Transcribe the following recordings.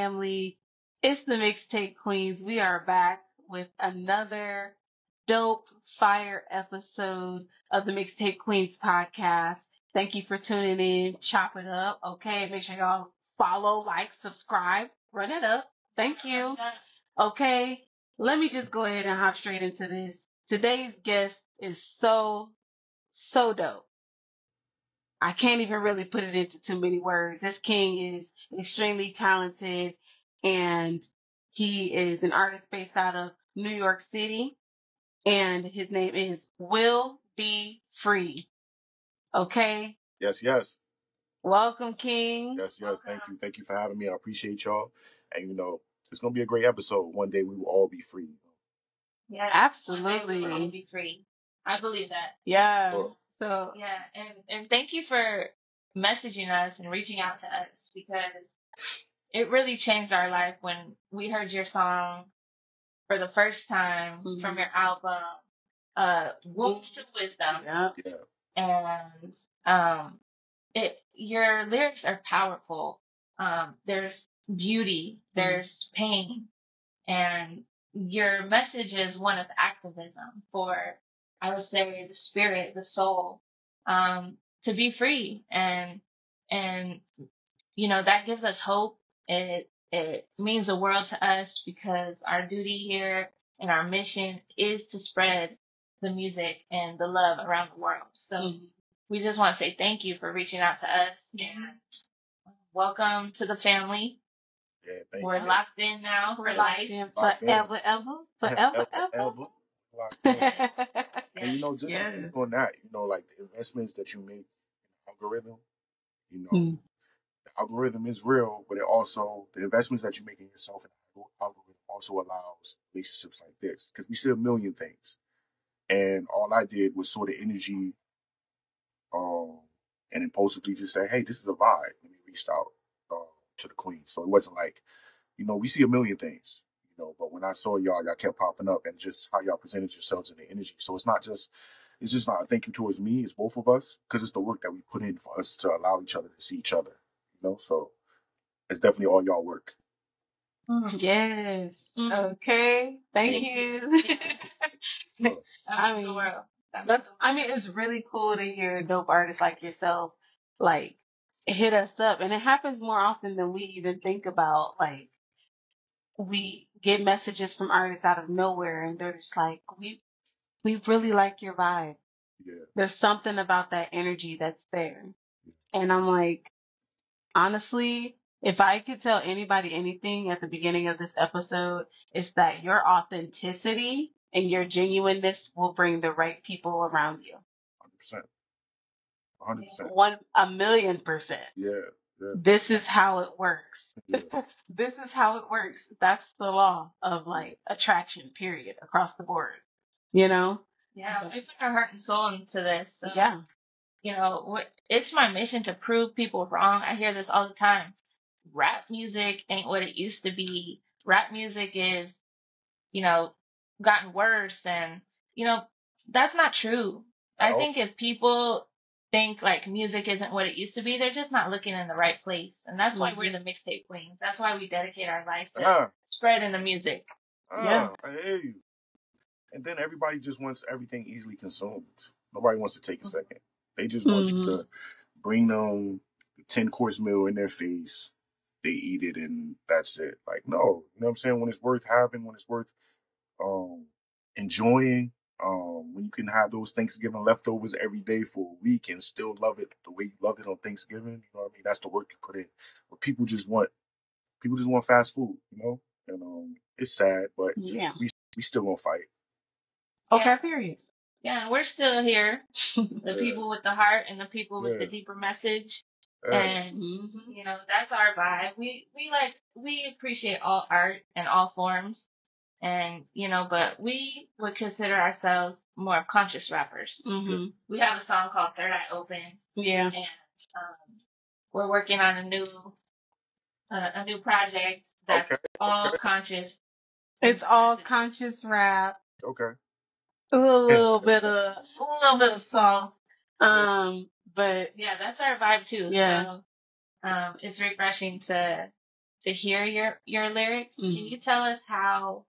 Family? It's the Mixtape Queens. We are back with another dope fire episode of the Mixtape Queens podcast. Thank you for tuning in. Chop it up. Okay. Make sure y'all follow, like, subscribe, run it up. Thank you. Okay. Let me just go ahead and hop straight into this. Today's guest is so, so dope. I can't even really put it into too many words. This king is extremely talented and he is an artist based out of New York City and his name is Will Be Free. Okay. Yes, yes. Welcome, King. Yes, yes. Thank you. Thank you for having me. I appreciate y'all. And you know, it's gonna be a great episode. One day we will all be free. Yeah, Absolutely. We'll be free. I believe that. Yeah. Sure. So Yeah, and and thank you for messaging us and reaching out to us because it really changed our life when we heard your song for the first time Mhm. from your album, uh, Wounds to Wisdom, yeah. Yeah. and um, it your lyrics are powerful. Um, there's beauty, there's pain, and your message is one of activism for, I would say, the spirit, the soul, um, to be free, and and you know that gives us hope. It it means the world to us because our duty here and our mission is to spread the music and the love around the world. So Mhm. we just want to say thank you for reaching out to us and welcome to the family. Yeah, We're you. locked in now for We're life. locked in Locked forever, ever, forever, ever. ever. Locked in. And you know, just Yes. to speak on that, you know, like the investments that you make in algorithm, you know, Mm. the algorithm is real, but it also the investments that you make in yourself and algorithm also allows relationships like this because we see a million things, and all I did was sort of energy, um, and impulsively just say, hey, this is a vibe. And we reached out uh, to the queen, so it wasn't like, you know, we see a million things. You know, but when I saw y'all, y'all kept popping up, and just how y'all presented yourselves and the energy. So it's not just, it's just not a thank you towards me. It's both of us because it's the work that we put in for us to allow each other to see each other. You know, so it's definitely all y'all work. Mhm. Yes. Mhm. Okay. Thank, Thank you. That I mean, world. That means That's, I mean, it's really cool to hear dope artists like yourself, like, hit us up. And it happens more often than we even think about. Like, we get messages from artists out of nowhere and they're just like, we, we really like your vibe. Yeah, There's something about that energy that's there. And I'm like, honestly, if I could tell anybody anything at the beginning of this episode, it's that your authenticity and your genuineness will bring the right people around you. hundred percent, hundred percent. One, a million percent. Yeah, yeah, This is how it works. yeah. This is how it works. That's the law of like attraction, period, across the board. You know? Yeah, we put our heart and soul into this. So, Yeah. You know, it's my mission to prove people wrong. I hear this all the time. Rap music ain't what it used to be. Rap music is, you know, gotten worse and, you know, that's not true. I oh. think if people think like music isn't what it used to be, they're just not looking in the right place. And that's why we're the mixtape queens. That's why we dedicate our life to Ah, spreading the music. ah, Yeah. I hear you. And then everybody just wants everything easily consumed. Nobody wants to take a second. They just want you to bring them the ten course meal in their face. They eat it and that's it. Like no, you know what I'm saying? When it's worth having, when it's worth um enjoying, um, when you can have those Thanksgiving leftovers every day for a week and still love it the way you love it on Thanksgiving. You know what I mean? That's the work you put in. But people just want people just want fast food, you know? And um it's sad, but Yeah. we still gonna fight. Okay, period. Yeah, we're still here. The Yeah. people with the heart and the people with the deeper message. Yes. And Mhm. you know, that's our vibe. We we like we appreciate all art and all forms. And, you know, but we would consider ourselves more conscious rappers. Mhm. We have a song called Third Eye Open Yeah. and um we're working on a new uh, a new project that's Okay. all Okay. conscious. It's all conscious rap. Okay. A little bit of a little bit of sauce. Um, but Yeah, that's our vibe too. Yeah. So um it's refreshing to to hear your your lyrics. Can Mhm. you tell us how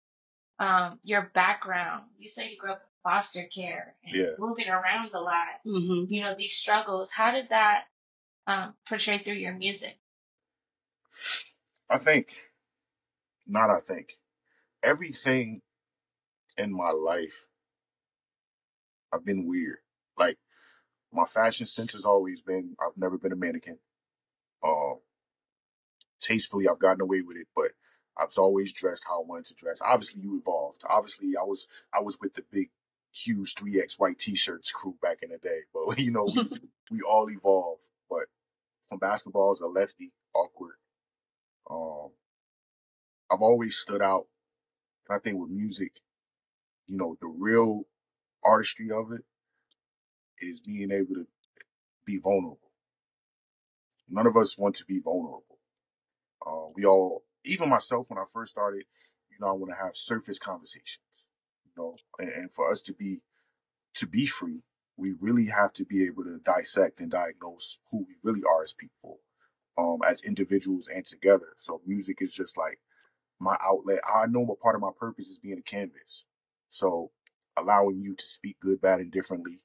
um your background? You say you grew up in foster care and Yeah. moving around a lot. Mm-hmm. You know these struggles. How did that um portray through your music? I think, not I think, everything in my life, I've been weird. Like my fashion sense has always been. I've never been a mannequin. Um, tastefully, I've gotten away with it, but I've always dressed how I wanted to dress. Obviously, you evolved. Obviously, I was I was with the big, huge three X white T shirts crew back in the day. But you know, we, we all evolve. But from basketball as a lefty, awkward. Um, I've always stood out. And I think with music, you know, the real artistry of it is being able to be vulnerable. None of us want to be vulnerable. Uh, we all, even myself, when I first started, you know, I want to have surface conversations, you know, and, and for us to be, to be free, we really have to be able to dissect and diagnose who we really are as people, um, as individuals and together. So music is just like my outlet. I know what part of my purpose is being a canvas. So allowing you to speak good, bad, and differently,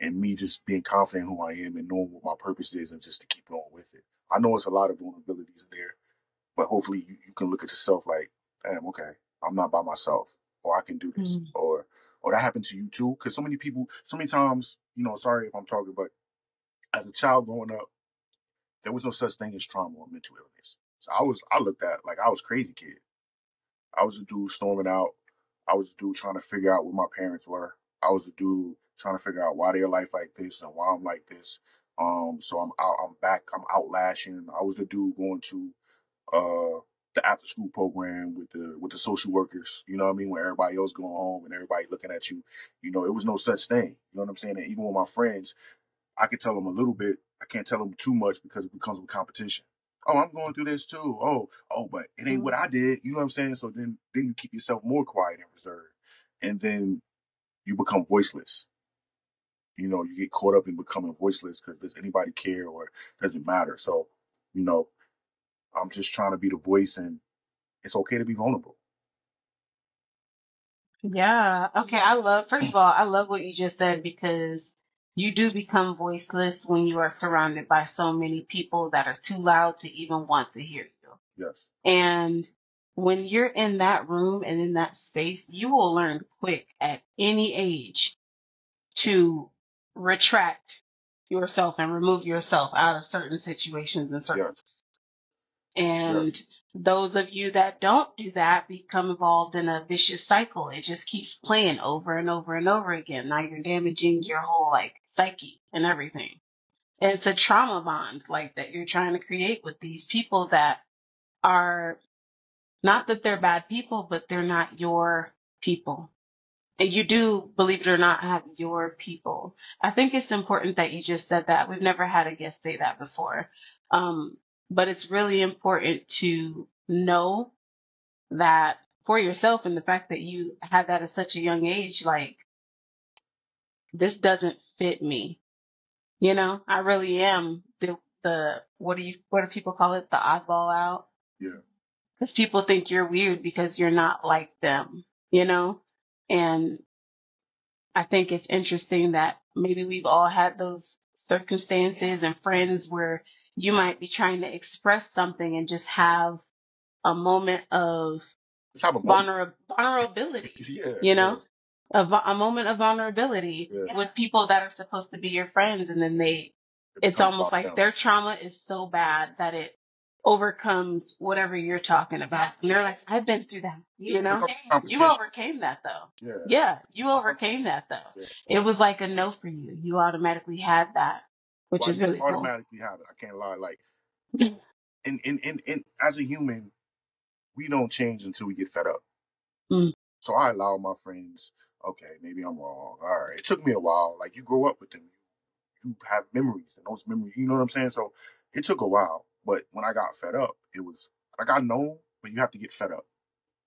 and me just being confident who I am and knowing what my purpose is and just to keep going with it. I know it's a lot of vulnerabilities in there, but hopefully you, you can look at yourself like, damn, okay, I'm not by myself, or I can do this, Mm. or or that happened to you too. Because so many people, so many times, you know, sorry if I'm talking, but as a child growing up, there was no such thing as trauma or mental illness. So I was, I looked at like I was crazy kid. I was a dude storming out. I was a dude trying to figure out what my parents were. I was a dude trying to figure out why their life like this and why I'm like this. Um, so I'm out, I'm back, I'm outlashing. I was the dude going to uh the after school program with the with the social workers, you know what I mean, where everybody else going home and everybody looking at you. You know, it was no such thing. You know what I'm saying? And even with my friends, I could tell them a little bit. I can't tell them too much because it becomes a competition. Oh, I'm going through this too. Oh, oh, but it ain't what I did. You know what I'm saying? So then, then you keep yourself more quiet and reserved, and then you become voiceless. You know, you get caught up in becoming voiceless because does anybody care or does it matter? So, you know, I'm just trying to be the voice, and it's okay to be vulnerable. Yeah. Okay. I love, first of all, I love what you just said because you do become voiceless when you are surrounded by so many people that are too loud to even want to hear you. Yes. And when you're in that room and in that space, you will learn quick at any age to retract yourself and remove yourself out of certain situations and Yes. And Yes. those of you that don't do that become involved in a vicious cycle. It just keeps playing over and over and over again. Now you're damaging your whole like psyche and everything. And it's a trauma bond like that you're trying to create with these people that are not that they're bad people, but they're not your people. And you do, believe it or not, have your people. I think it's important that you just said that. We've never had a guest say that before. Um, but it's really important to know that for yourself and the fact that you had that at such a young age, like, this doesn't fit me. You know, I really am the, the, what do you, what do people call it? The oddball out. Yeah. Because people think you're weird because you're not like them, you know? And I think it's interesting that maybe we've all had those circumstances and friends where you might be trying to express something and just have a moment of Let's a moment. vulner- vulnerability, Yeah. you know? A, a moment of vulnerability Yeah. with people that are supposed to be your friends and then they, It it's almost like down. their trauma is so bad that it overcomes whatever you're talking about. And they're like, I've been through that, you know? You overcame that though. Yeah. Yeah, you Uh-huh. overcame that though. Yeah. It was like a no for you. You automatically had that, which Well, is I really didn't cool. automatically have it. I can't lie. Like, and, and, and, and as a human, we don't change until we get fed up. Mm. So I allow my friends, okay, maybe I'm wrong. All right. It took me a while. Like, you grow up with them. You have memories, and those memories, you know what I'm saying? So it took a while. But when I got fed up, it was like I know, but you have to get fed up.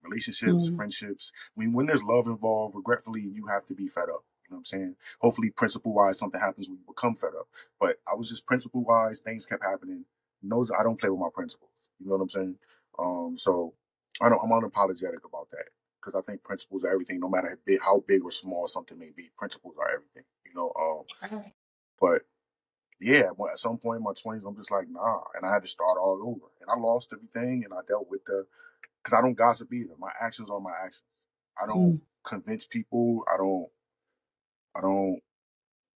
Relationships, Mm. friendships. When when there's love involved, regretfully, you have to be fed up. Know what I'm saying? Hopefully, principle wise, something happens when you become fed up. But I was just principle wise, things kept happening. Knows I don't play with my principles. You know what I'm saying? Um, so I don't, I'm unapologetic about that because I think principles are everything, no matter how big, how big or small something may be. Principles are everything, you know. Um, but yeah, at some point in my twenties, I'm just like, nah, and I had to start all over, and I lost everything, and I dealt with the, because I don't gossip either. My actions are my actions. I don't convince people. I don't. I don't.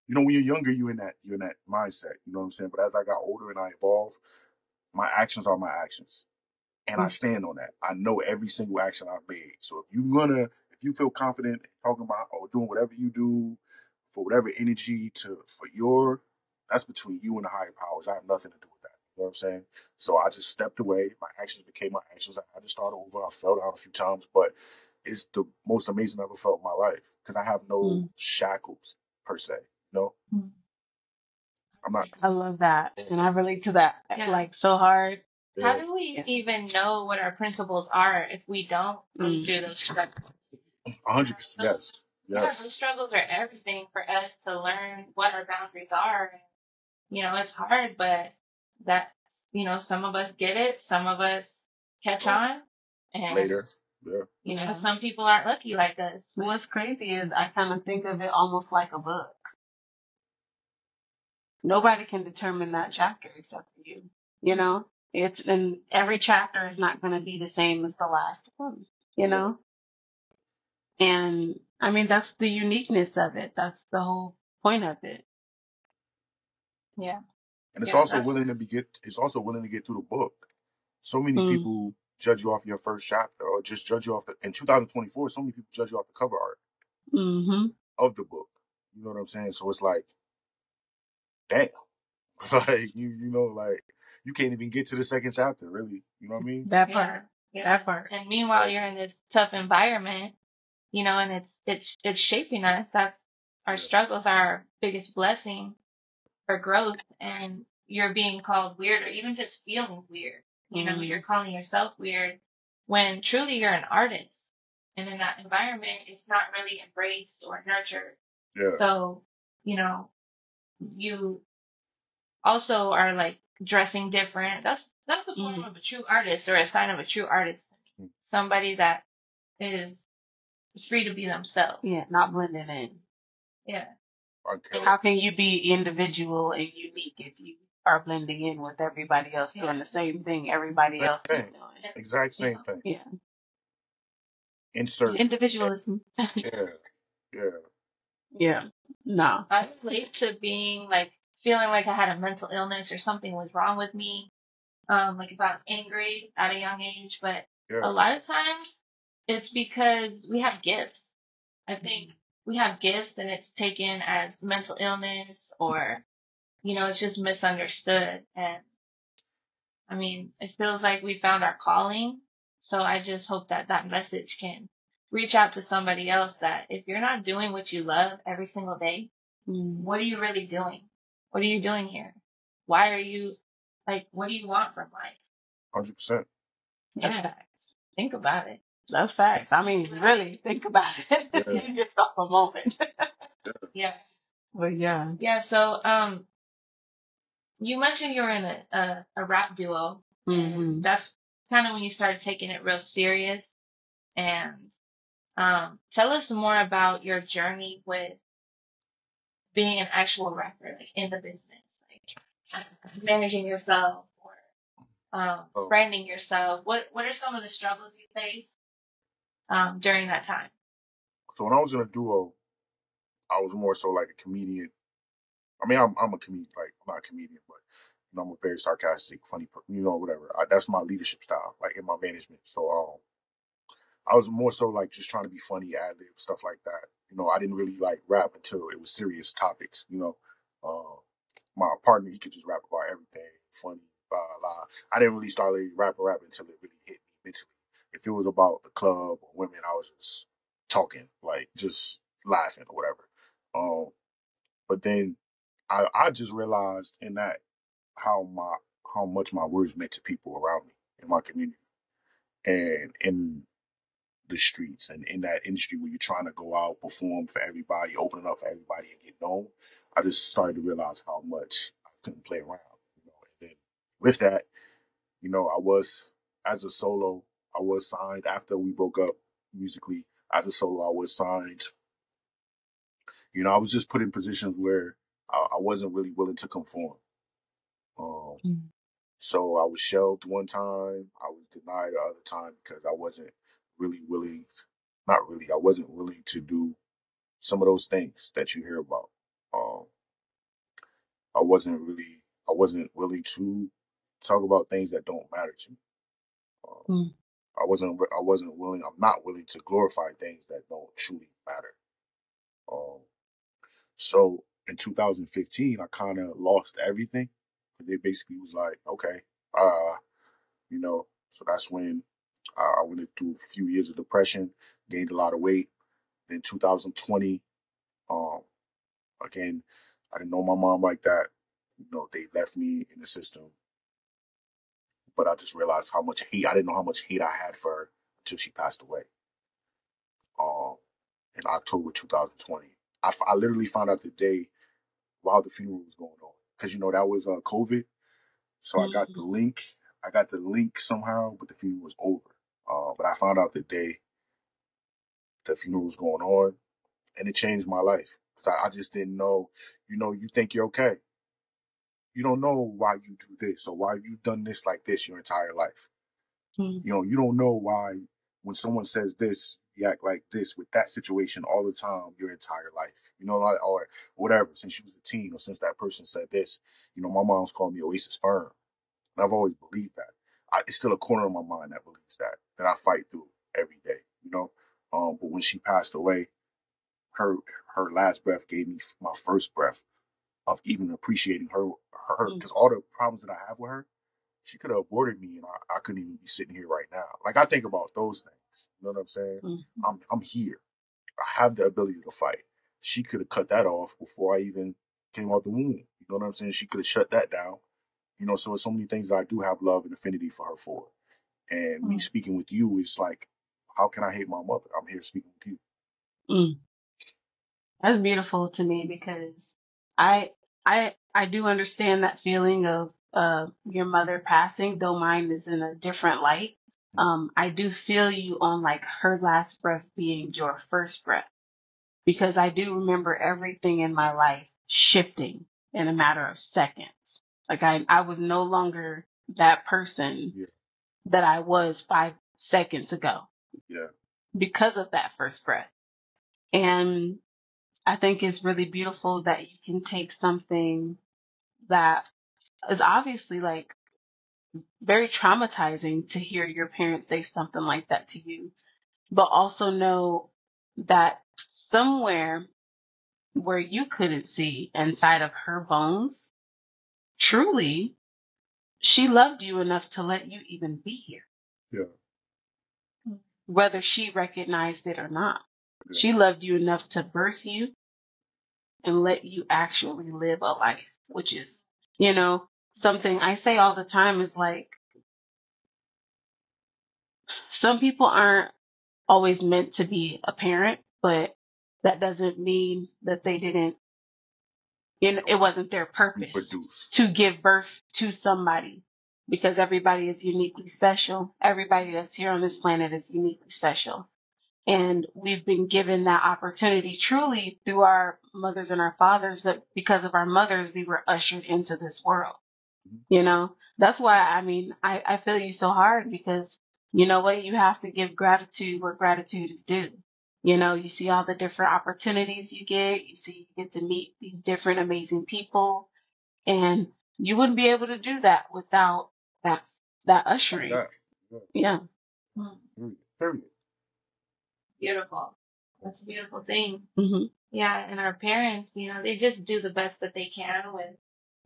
You know, when you're younger, you're in that you're in that mindset. You know what I'm saying? But as I got older and I evolved, my actions are my actions, and I Mm. stand on that. I know every single action I've made. So if you're gonna, if you feel confident talking about or doing whatever you do for whatever energy to for your, that's between you and the higher powers. I have nothing to do with that. You know what I'm saying? So I just stepped away. My actions became my actions. I had to start over. I fell down a few times, but it's the most amazing I've ever felt in my life because I have no Mm. shackles per se. No, Mm. I'm not. I love that. And I relate to that Yeah. like so hard. How do we Yeah. even know what our principles are if we don't go Mm. through those struggles? a hundred percent. Yes, Yeah, yes, those struggles are everything for us to learn what our boundaries are. You know, it's hard, but that you know, some of us get it, some of us catch on, and later. Yeah, you know, Yeah. some people aren't lucky like us. What's crazy is I kind of think of it almost like a book. Nobody can determine that chapter except for you. You know, it's and every chapter is not going to be the same as the last one. You Yeah. know, and I mean that's the uniqueness of it. That's the whole point of it. Yeah, and it's yeah, also willing to be get. It's also willing to get through the book. So many Mm. people judge you off your first chapter, or just judge you off the. In 2024, so many people judge you off the cover art Mm-hmm. of the book. You know what I'm saying? So it's like, damn, like you, you know, like you can't even get to the second chapter, really. You know what I mean? That part. yeah. That part. And meanwhile, Like, you're in this tough environment, you know, and it's it's it's shaping us. That's our yeah, struggles are our biggest blessing for growth, and you're being called weird or even just feeling weird. You know, Mm. you're calling yourself weird when truly you're an artist, and in that environment, it's not really embraced or nurtured. yeah, So, you know, you also are like dressing different. That's that's a form Mm. of a true artist or a sign of a true artist. Mm. Somebody that is free to be themselves. Yeah, not blending in. Yeah. I And care. how can you be individual and unique if you are blending in with everybody else Yeah. doing the same thing everybody Same else is thing, doing? exact You same know. thing. Yeah. Insert. Individualism. Yeah, yeah, yeah. No. I relate to being like feeling like I had a mental illness or something was wrong with me. Um, like if I was angry at a young age, but yeah, a lot of times it's because we have gifts. I think we have gifts and it's taken as mental illness or, you know, it's just misunderstood. And I mean, it feels like we found our calling. So I just hope that that message can reach out to somebody else that if you're not doing what you love every single day, Mm. what are you really doing? What are you doing here? Why are you like, what do you want from life? hundred percent. That's Yeah. facts. Think about it. That's facts. I mean, really, think about it. Yeah, Give yourself a moment. yeah, Yeah. but yeah. Yeah. So, um, you mentioned you were in a, a, a rap duo and hmm that's kind of when you started taking it real serious. And, um, tell us more about your journey with being an actual rapper, like in the business, like uh, managing yourself or, um, Oh, branding yourself. What, what are some of the struggles you faced, um, during that time? so when I was in a duo, I was more so like a comedian. I mean, I'm I'm a comedian, like I'm not a comedian, but you know, I'm a very sarcastic, funny, you know, whatever. I, that's my leadership style, like in my management. So um, I was more so like just trying to be funny, ad lib, stuff like that. You know, I didn't really like rap until it was serious topics. You know, uh, my partner he could just rap about everything, funny, blah blah. I didn't really start really rapping rap until it really hit me mentally. If it was about the club or women, I was just talking, like just laughing or whatever. Um, but then I I just realized in that how my how much my words meant to people around me in my community and in the streets and in that industry where you're trying to go out, perform for everybody, opening up for everybody and get known. I just started to realize how much I couldn't play around. You know, and then with that, you know, I was as a solo, I was signed after we broke up musically. As a solo, I was signed. You know, I was just put in positions where I, I wasn't really willing to conform. Um, Mm. so I was shelved one time. I was denied the other time because I wasn't really willing. Not really. I wasn't willing to do some of those things that you hear about. Um, I wasn't really. I wasn't willing to talk about things that don't matter to me. Um, Mm. I wasn't. I wasn't willing. I'm not willing to glorify things that don't truly matter. Um, so in 2015, I kind of lost everything. They basically was like, okay, uh, you know. So that's when uh, I went through a few years of depression, gained a lot of weight. Then 2020, um, again, I didn't know my mom like that. You know, they left me in the system. But I just realized how much hate I didn't know how much hate I had for her until she passed away. Um, in October 2020, I, literally found out the day while the funeral was going on because you know that was uh, COVID. So I got the link. I got the link somehow, but the funeral was over. Uh, but I found out the day the funeral was going on, and it changed my life because I, I just didn't know. You know, you think you're okay. You don't know why you do this or why you've done this like this your entire life. Mm. You know, you don't know why when someone says this, you act like this with that situation all the time your entire life. You know, like, or whatever, since she was a teen or since that person said this. You know, my mom's called me Oasis Firm. And I've always believed that. I, it's still a corner of my mind that believes that, that I fight through every day, you know? Um, but when she passed away, her, her last breath gave me my first breath of even appreciating her, her, Mm. cause all the problems that I have with her, she could have aborted me and I, I couldn't even be sitting here right now. Like I think about those things. You know what I'm saying? Mm. I'm I'm here. I have the ability to fight. She could have cut that off before I even came out the womb. You know what I'm saying? She could have shut that down. You know, so there's so many things that I do have love and affinity for her for. And me Mm. speaking with you is like, how can I hate my mother? I'm here speaking with you. Mm. That's beautiful to me because I I I do understand that feeling of uh your mother passing, though mine is in a different light. Um, I do feel you on like her last breath being your first breath because I do remember everything in my life shifting in a matter of seconds. Like I I was no longer that person Yeah. that I was five seconds ago Yeah. because of that first breath. And I think it's really beautiful that you can take something that is obviously like very traumatizing to hear your parents say something like that to you, but also know that somewhere where you couldn't see inside of her bones, truly, she loved you enough to let you even be here, Yeah. whether she recognized it or not. Yeah. She loved you enough to birth you and let you actually live a life, which is, you know, something I say all the time is like, some people aren't always meant to be a parent, but that doesn't mean that they didn't, you know, it wasn't their purpose Reproduce. to give birth to somebody because everybody is uniquely special. Everybody that's here on this planet is uniquely special. And we've been given that opportunity truly through our mothers and our fathers, but because of our mothers, we were ushered into this world. You know, that's why I mean, I, I feel you so hard because you know what? You have to give gratitude where gratitude is due. You know, you see all the different opportunities you get. You see, you get to meet these different amazing people and you wouldn't be able to do that without that, that ushering. Yeah. Yeah. Period. Period. Beautiful. That's a beautiful thing. hmm Yeah, and our parents, you know, they just do the best that they can with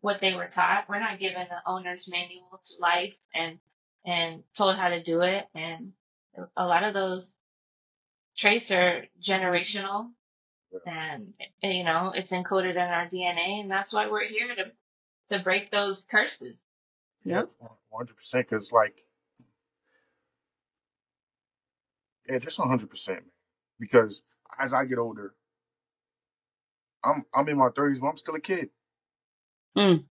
what they were taught. We're not given the owner's manual to life and and told how to do it. And a lot of those traits are generational, and, and, you know, it's encoded in our DNA, and that's why we're here to to break those curses. Yep. One hundred percent. Because like, yeah, just one hundred percent, man. Because as I get older, I'm I'm in my thirties, but I'm still a kid. Mm.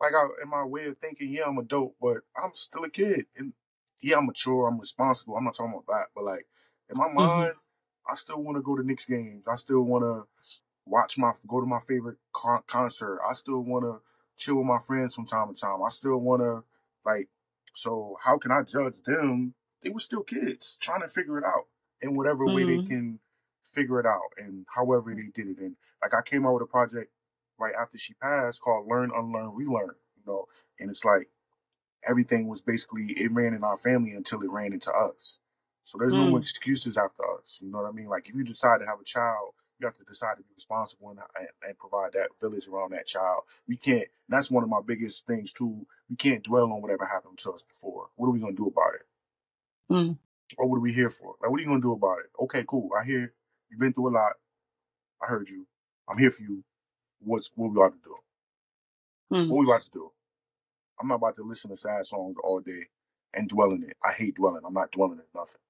Like I, in my way of thinking, yeah, I'm adult, but I'm still a kid, and yeah, I'm mature, I'm responsible. I'm not talking about that, but like in my Mm-hmm. mind, I still want to go to Knicks games. I still want to watch my go to my favorite con- concert. I still want to chill with my friends from time to time. I still want to like. So how can I judge them? They were still kids trying to figure it out in whatever way they Mhm. can figure it out and however they did it. And like I came out with a project right after she passed called Learn, Unlearn, Relearn. You know, and it's like everything was basically it ran in our family until it ran into us. So there's no Mm. excuses after us. You know what I mean? Like if you decide to have a child, you have to decide to be responsible and, and, and provide that village around that child. We can't. That's one of my biggest things too. We can't dwell on whatever happened to us before. What are we gonna do about it? Mm. Or what are we here for? Like what are you gonna do about it? Okay, cool. I hear you've been through a lot. I heard you. I'm here for you. What's what we about to do? Mm. What we about to do? I'm not about to listen to sad songs all day and dwell in it. I hate dwelling. I'm not dwelling in nothing.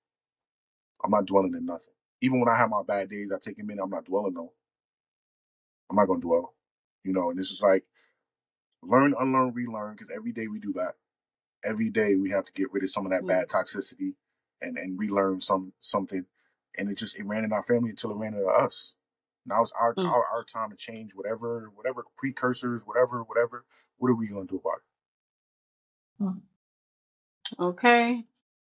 I'm not dwelling in nothing. Even when I have my bad days, I take a minute. I'm not dwelling though. I'm not gonna dwell. You know, and this is like learn, unlearn, relearn. Because every day we do that. Every day we have to get rid of some of that Mm. bad toxicity and and relearn some something. And it just it ran in our family until it ran into us. Now it's our Mm. our, our time to change whatever whatever precursors, whatever whatever. What are we gonna do about it? Okay.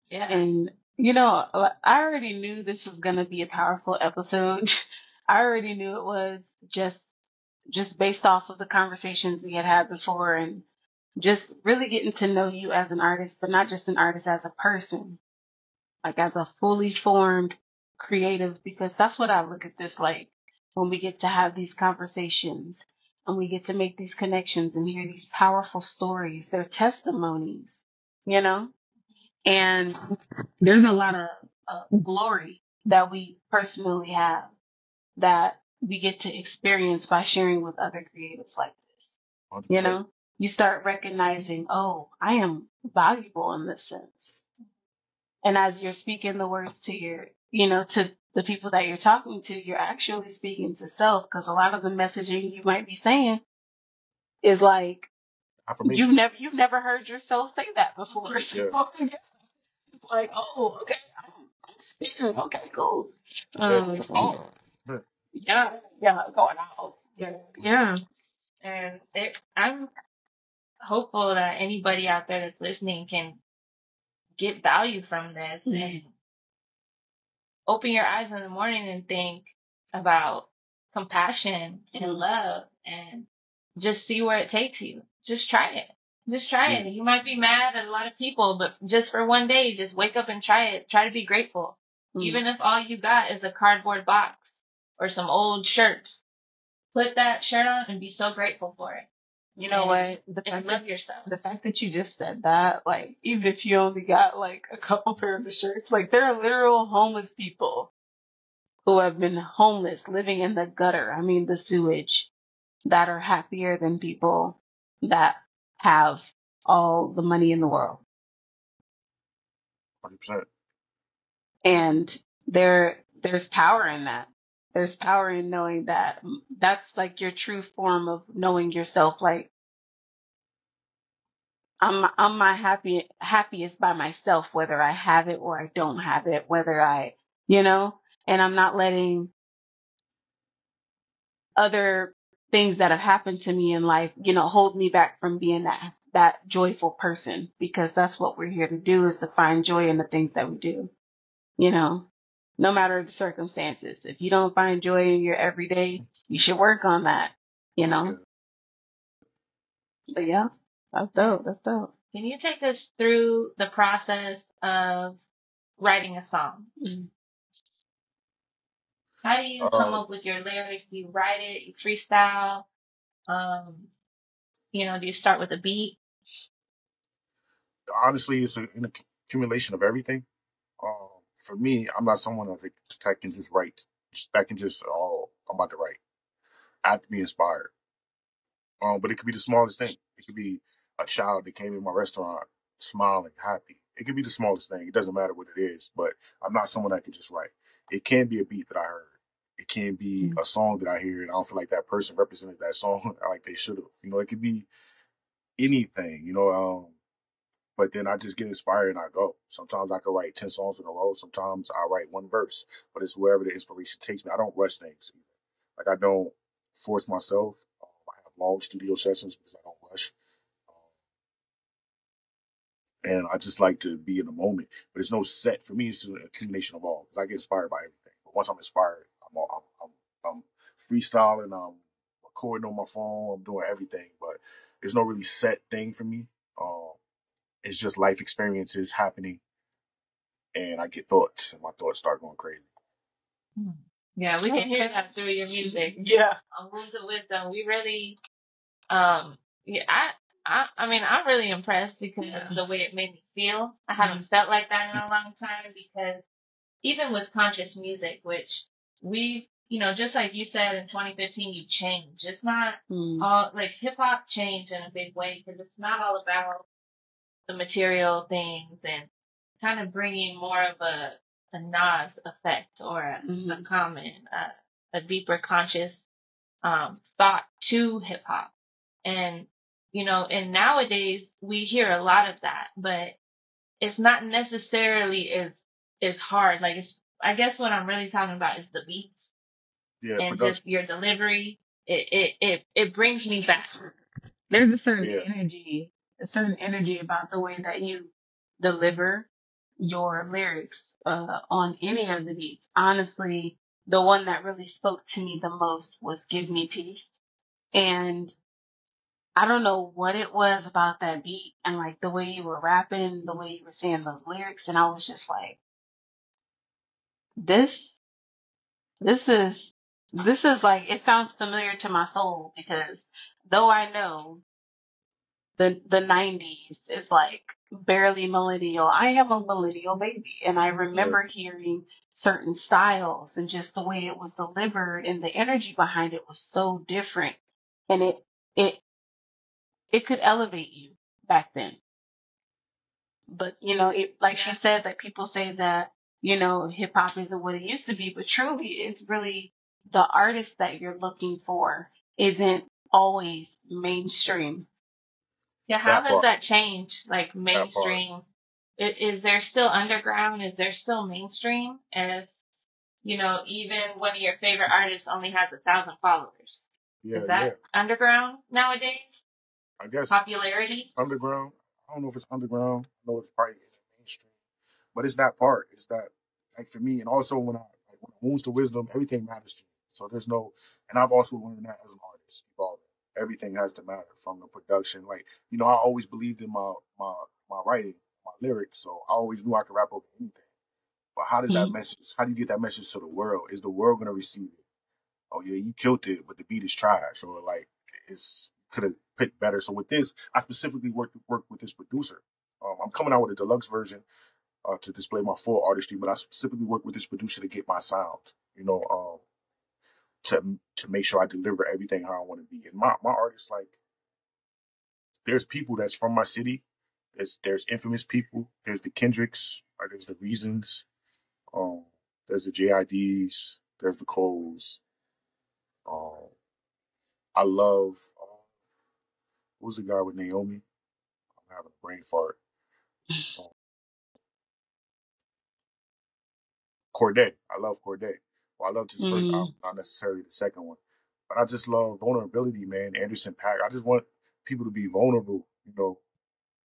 Yeah. And you know, uh, I already knew this was going to be a powerful episode. I already knew it was just just based off of the conversations we had had before and just really getting to know you as an artist, but not just an artist as a person, like as a fully formed creative because that's what I look at this like when we get to have these conversations and we get to make these connections and hear these powerful stories, their testimonies, you know? And there's a lot of uh, glory that we personally have that we get to experience by sharing with other creatives like this. You know, you start recognizing, oh, I am valuable in this sense. And as you're speaking the words to your, you know, to the people that you're talking to, you're actually speaking to self because a lot of the messaging you might be saying is like, you've never, you've never heard yourself say that before. So, Yeah. like, oh, okay. I'm- I'm speaking. Okay, cool. Yeah. Um, Oh. yeah, yeah, going out. Yeah, yeah. And it, I'm hopeful that anybody out there that's listening can get value from this Mhm. and open your eyes in the morning and think about compassion and Mhm. love and just see where it takes you. Just try it. Just try it. You might be mad at a lot of people, but just for one day, just wake up and try it. Try to be grateful. Mm. Even if all you got is a cardboard box or some old shirts, put that shirt on and be so grateful for it. You know what? The And fact love that yourself. the fact that you just said that, like, even if you only got like a couple pairs of shirts, like there are literal homeless people who have been homeless, living in the gutter. I mean, the sewage, that are happier than people that have all the money in the world. 100%. And there, there's power in that. There's power in knowing that. Mm, that's like your true form of knowing yourself. Like, I'm, I'm my happy, happiest by myself, whether I have it or I don't have it, whether I, you know, and I'm not letting other things that have happened to me in life, you know, hold me back from being that, that joyful person because that's what we're here to do is to find joy in the things that we do, you know, no matter the circumstances. If you don't find joy in your everyday, you should work on that, you know? But yeah, that's dope. That's dope. Can you take us through the process of writing a song? Mm. How do you come Uh, up with your lyrics? Do you write it? You freestyle? Um, you know, do you start with a beat? honestly, it's an accumulation of everything. For me, I'm not someone that, that can just write. Just, that can just, oh, I'm about to write. I have to be inspired. Um, but it could be the smallest thing. It could be a child that came in my restaurant smiling, happy. It could be the smallest thing. It doesn't matter what it is, but I'm not someone that can just write. It can be a beat that I heard. It can be a song that I hear and I don't feel like that person represented that song like they should have. You know, it could be anything, you know, um, but then I just get inspired and I go. Sometimes I can write 10 songs in a row. Sometimes I write one verse, but it's wherever the inspiration takes me. I don't rush things either. Like I don't force myself. Um, I have long studio sessions because I don't rush. Um, and I just like to be in the moment, but it's no set for me. It's just a accumulation of all because I get inspired by everything. But once I'm inspired, I'm, all, I'm, I'm, I'm freestyling. I'm recording on my phone. I'm doing everything, but there's no really set thing for me. Um, it's just life experiences happening and I get thoughts and my thoughts start going crazy. Hmm. Yeah, we can hear that through your music. Yeah. On Wounds of Wisdom, we really, um, yeah, I, I, I mean, I'm really impressed because Yeah. the way it made me feel. I haven't felt like that in a long time because even with conscious music, which we, you know, just like you said in 2015, you change. It's not Mm. all like hip hop changed in a big way because it's not all about the material things and kind of bringing more of a a Nas effect or a, a Mhm. common, uh, a deeper conscious um, thought to hip hop. And you know, and nowadays we hear a lot of that, but it's not necessarily as as hard. Like it's, I guess what I'm really talking about is the beats Yeah, and production. just your delivery. It it it it brings me back. There's a certain Yeah. energy, a certain energy about the way that you deliver your lyrics uh, on any of the beats. Honestly, the one that really spoke to me the most was "Give Me Peace," and I don't know what it was about that beat and like the way you were rapping, the way you were saying those lyrics, and I was just like, this, this is, this is like, it sounds familiar to my soul because though I know the, the nineties is like barely millennial, I am a millennial baby and I remember hearing certain styles and just the way it was delivered and the energy behind it was so different and it, it, it could elevate you back then. But you know, it, like she said, that people say that you know hip hop isn't what it used to be, but truly, it's really the artist that you're looking for isn't always mainstream. Yeah, how That has part. that changed? Like mainstream, is, is there still underground? Is there still mainstream? As you know, even one of your favorite artists only has a thousand followers. Yeah, is that yeah. underground nowadays? I guess Popularity? underground. I don't know if it's underground. I know it's probably mainstream, but it's that part. It's that like for me, and also when I like when I wounds to wisdom, everything matters to me. So there's no, and I've also learned that as an artist, evolving. Everything has to matter from the production. Like you know, I always believed in my my my writing, my lyrics. So I always knew I could rap over anything. But how does that Mhm. message? How do you get that message to the world? Is the world gonna receive it? Oh yeah, you killed it, but the beat is trash, or like it's could have picked better. So with this, I specifically worked worked with this producer. Um, I'm coming out with a deluxe version uh, to display my full artistry, but I specifically worked with this producer to get my sound. You know, um, to to make sure I deliver everything how I want to be. And my my artists like there's people that's from my city. There's there's infamous people. There's the Kendricks. Or there's the Reasons. Um, there's the JIDs. There's the Coles. Um, I love. Uh, what was the guy with Naomi? I'm having a brain fart. Um, Cordae. I love Cordae. Well, I loved his first Mhm. album, not necessarily the second one. But I just love vulnerability, man. Anderson Paak. I just want people to be vulnerable. You know,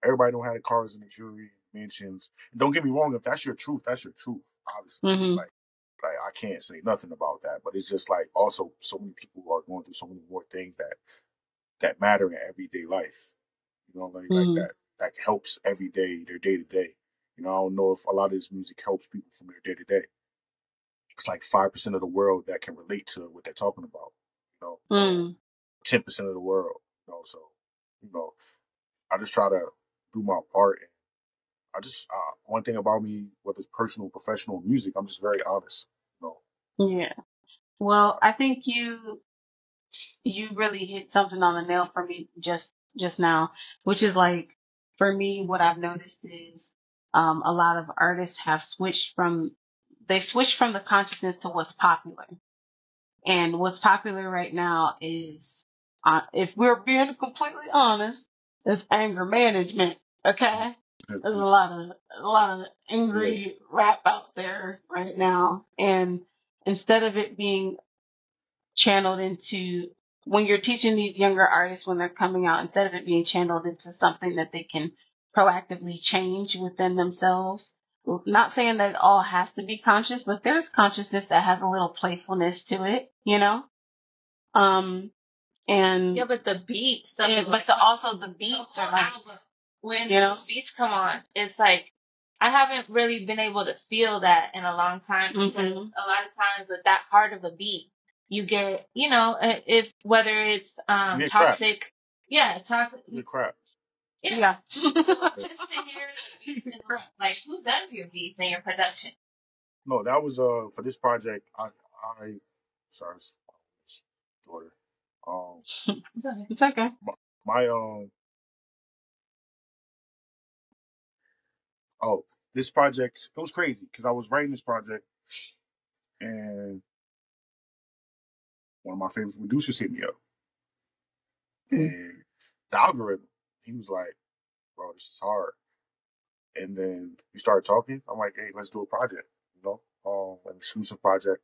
everybody don't have the cars in the jury mentions. And don't get me wrong, if that's your truth, that's your truth. Obviously, Mhm. like, like I can't say nothing about that. But it's just like also so many people are going through so many more things that that matter in everyday life. You know, like Mhm. like that that helps every day, their day to day. You know, I don't know if a lot of this music helps people from their day to day. It's like five percent of the world that can relate to what they're talking about. You know, Mm. ten percent of the world. You know, so you know, I just try to do my part. And I just uh, one thing about me, whether it's personal, professional, music, I'm just very honest. You know, Yeah. Well, I think you you really hit something on the nail for me just just now, which is like for me what I've noticed is um a lot of artists have switched from they switched from the consciousness to what's popular. And what's popular right now is uh, if we're being completely honest, is anger management, okay? There's a lot of a lot of angry rap out there right now, and instead of it being channeled into when you're teaching these younger artists when they're coming out, instead of it being channeled into something that they can proactively change within themselves. Not saying that it all has to be conscious, but there's consciousness that has a little playfulness to it, you know? Um, and Yeah, but the beats, stuff and, is but the, also the beats are like, when you know? those beats come on, it's like I haven't really been able to feel that in a long time because Mhm. a lot of times with that part of a beat, you get, you know, uh, if whether it's um You get crap. toxic, yeah, toxic, crap. Yeah. yeah. Just to hear the beats like who does your beats and your production? No, that was uh for this project. I I sorry, it's daughter. Um, it's okay. my um oh this project it was crazy because I was writing this project and one of my favorite producers hit me up Mm. and the algorithm he was like bro this is hard and then we started talking I'm like hey let's do a project you know um an exclusive project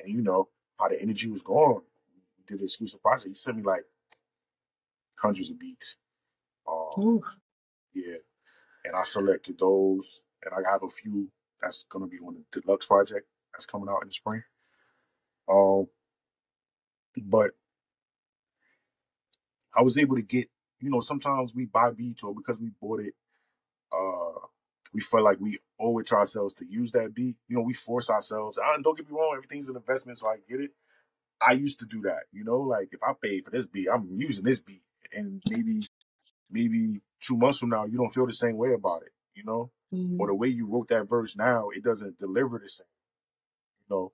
and you know how the energy was going we did an exclusive project he sent me like hundreds of beats um Ooh. Yeah. And I selected those. And I have a few that's gonna be on the deluxe project that's coming out in the spring. Um but I was able to get, you know, sometimes we buy beats or because we bought it, uh we feel like we owe it to ourselves to use that beat. You know, we force ourselves. And don't get me wrong, everything's an investment, so I get it. I used to do that, you know, like if I paid for this beat, I'm using this beat. And maybe maybe two months from now you don't feel the same way about it, you know? Mm. or the way you wrote that verse now, it doesn't deliver the same, you know,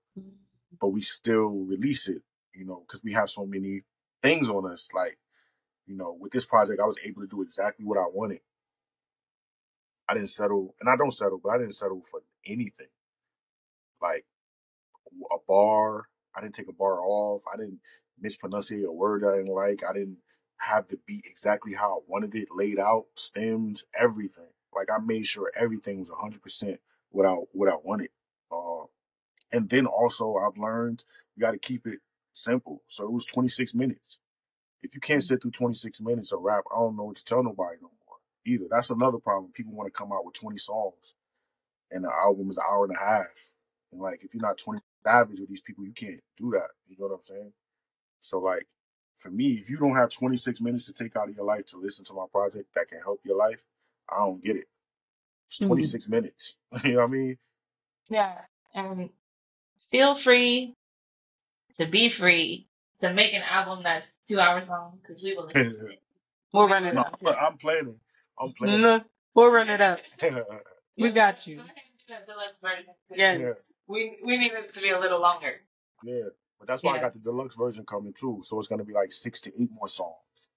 but we still release it, you know, because we have so many things on us. Like, you know, with this project, I was able to do exactly what I wanted. I didn't settle, and I don't settle, but I didn't settle for anything. Like a bar, I didn't take a bar off. I didn't mispronounce a word I didn't like. I didn't have the beat exactly how I wanted it laid out, stems, everything. Like I made sure everything was 100% what I, what I wanted. Uh, and then also I've learned you got to keep it simple. So it was 26 minutes. If you can't sit through 26 minutes of rap, I don't know what to tell nobody no more either. That's another problem. People want to come out with 20 songs and the album is an hour and a half. And like, if you're not 20 savage with these people, you can't do that. You know what I'm saying? So like, for me, if you don't have 26 minutes to take out of your life to listen to my project that can help your life, I don't get it. It's Mhm. 26 minutes. you know what I mean? Yeah, and feel free to be free to make an album that's two hours long because we will listen to it. We'll run it No, up. I'm planning. I'm planning. No, we'll run it up. We got you. Go ahead and do the deluxe version. Yeah. We we need it to be a little longer. Yeah. But that's why I got the deluxe version coming too. So it's gonna be like six to eight more songs.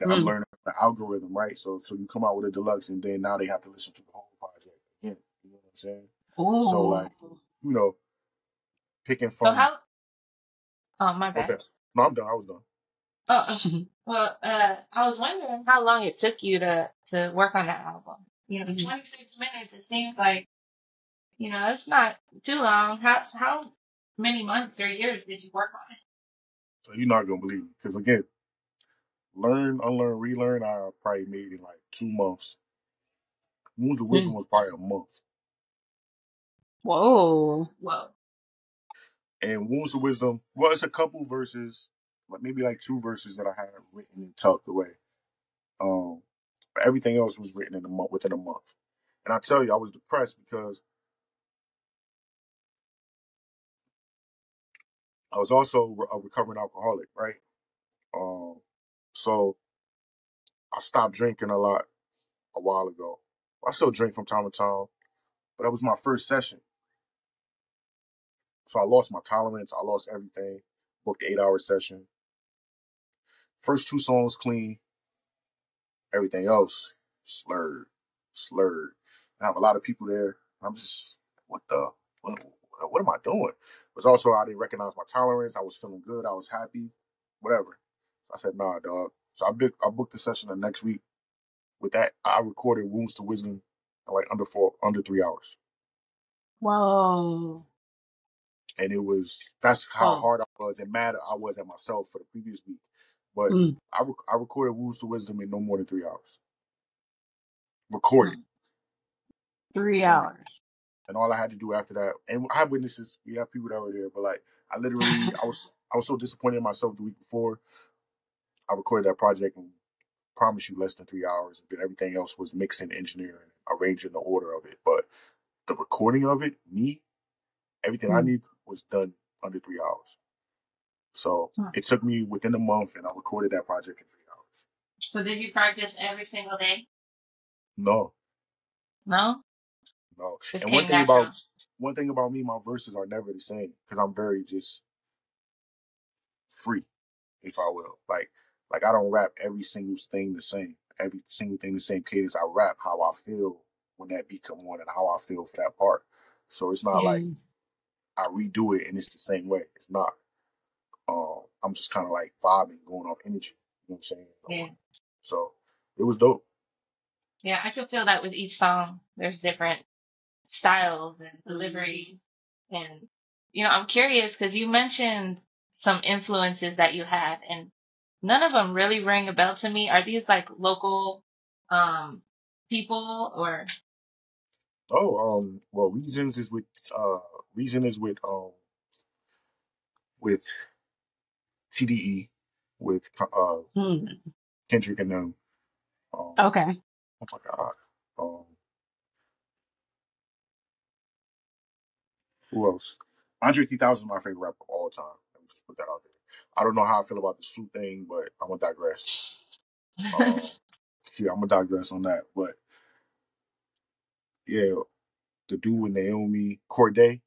That I'm Mm. learning the algorithm, right? So so you come out with a deluxe and then now they have to listen to the whole project again. You know what I'm saying? Ooh. So, like, You know, picking So from how? Oh my bad. Okay. No, I'm done. I was done. Oh, well, uh, I was wondering how long it took you to to work on that album. You know, Mhm. 26 minutes. It seems like, you know, it's not too long. How how many months or years did you work on it? So you're not gonna believe me. Because again, learn, unlearn, relearn, I probably made it like two months. Wounds of Wisdom was probably a month. Whoa. Whoa. And Wounds of Wisdom, well, it's a couple verses, like maybe like two verses that I had written and tucked away. Um, but everything else was written in a month within a month. And I tell you, I was depressed because I was also a recovering alcoholic, right? Um, so I stopped drinking a lot a while ago. I still drink from time to time, but that was my first session. So I lost my tolerance. I lost everything. Booked the eight hour session. First two songs clean. Everything else slurred, slurred. And I have a lot of people there. I'm just, what the, what, what am I doing? It was also I didn't recognize my tolerance. I was feeling good. I was happy, whatever. So I said, nah, dog. So I booked, I booked the session the next week. with that, I recorded Wounds to Wisdom like under four, under three hours, Whoa. And it was that's how Oh. hard I was and mad I was at myself for the previous week. But Mm. I rec- I recorded Wounds to Wisdom in no more than three hours. Recorded, Three hours. and all I had to do after that, and I have witnesses, we have people that were there, but like I literally, I was I was so disappointed in myself the week before. I recorded that project and promise you less than three hours. And then everything else was mixing, engineering, arranging the order of it. But the recording of it, me, everything I Mm. need was done under three hours. So Hmm. it took me within a month, and I recorded that project in three hours. So did you practice every single day? No, No? no. Just And one thing natural. about one thing about me, my verses are never the same because I'm very just free, if I will. Like, like I don't rap every single thing the same, every single thing the same cadence. I rap how I feel when that beat come on and how I feel for that part. So it's not like Mm. I redo it and it's the same way. It's not. Um, I'm just kind of like vibing, going off energy. You know what I'm saying? Yeah. So it was dope. Yeah, I can feel that with each song. There's different styles and Mm. deliveries. And, you know, I'm curious because you mentioned some influences that you had and none of them really ring a bell to me. Are these like local, um, people or? Oh, um, well, reasons is with uh, Reason is with um, with TDE, with uh, Mm. Kendrick and them. Um, Okay. oh my god. Um, who else? Andre 3000 is my favorite rapper of all time. Let me just put that out there. I don't know how I feel about the shoe thing, but I'm gonna digress. Uh, see, I'm gonna digress on that. But yeah, the dude with Naomi Cordae,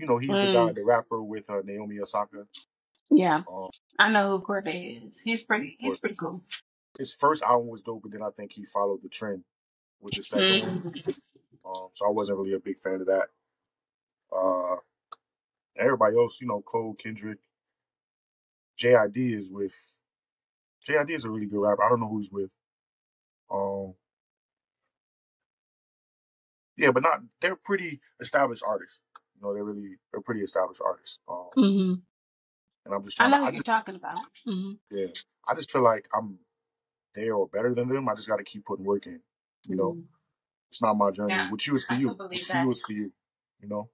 you know, he's the guy, Mm. the rapper with uh, Naomi Osaka. Yeah. Um, I know who Cordae is. He's pretty. He's pretty cool. his first album was dope, but then I think he followed the trend with the second one. Mm. Um, so I wasn't really a big fan of that. Uh, everybody else, you know, Cole, Kendrick, JID is with. JID is a really good rapper. I don't know who he's with. Um, yeah, but not. They're pretty established artists. You know, they're really they're pretty established artists. Um, hmm and I'm just I trying know to. who I you're talking about. Mm-hmm. yeah. I just feel like I'm there or better than them. I just got to keep putting work in. You know, hmm it's not my journey. Yeah, What you is for I you. believe What's for you that. is for you. You know.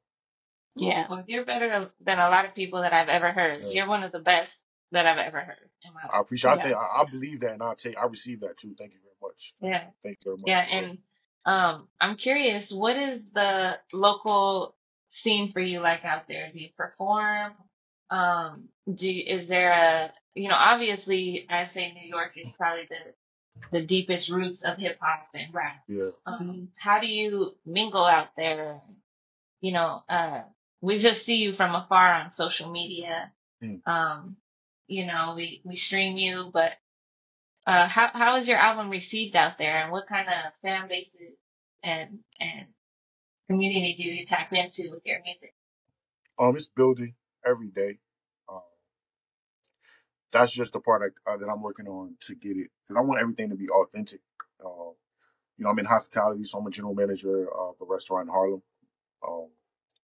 Yeah. Well, you're better than a lot of people that I've ever heard. Yeah. You're one of the best that I've ever heard in my I life. appreciate. I think I, I believe that, and I take. I receive that too. Thank you very much. Yeah. Thank you very much. Yeah, and um, I'm curious, what is the local scene for you like out there? Do you perform? Um, do you, is there a you know obviously I say New York is probably the the deepest roots of hip hop and rap. Yeah. Um, how do you mingle out there? You know, uh, we just see you from afar on social media. Mm. Um, you know, we we stream you, but uh, how how is your album received out there, and what kind of fan bases and and community do you tap into with your music? Um, it's building every day. Um, that's just the part I, uh, that I'm working on to get it because I want everything to be authentic. Um, you know, I'm in hospitality, so I'm a general manager of a restaurant in Harlem. Um,